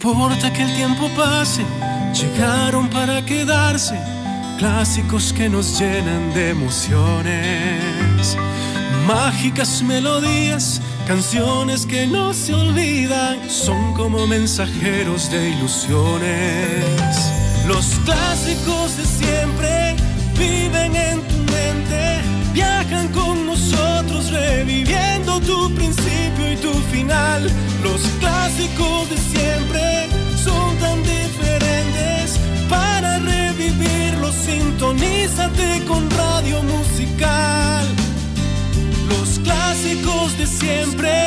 importa que el tiempo pase, llegaron para quedarse. Clásicos que nos llenan de emociones. Mágicas melodías, canciones que no se olvidan, son como mensajeros de ilusiones. Los clásicos de siempre viven en tu mente, viajan con nosotros reviviendo tu principio y tu final. Los clásicos de siempre son tan diferentes. Para revivirlos, sintonízate con radio musical. Los clásicos de siempre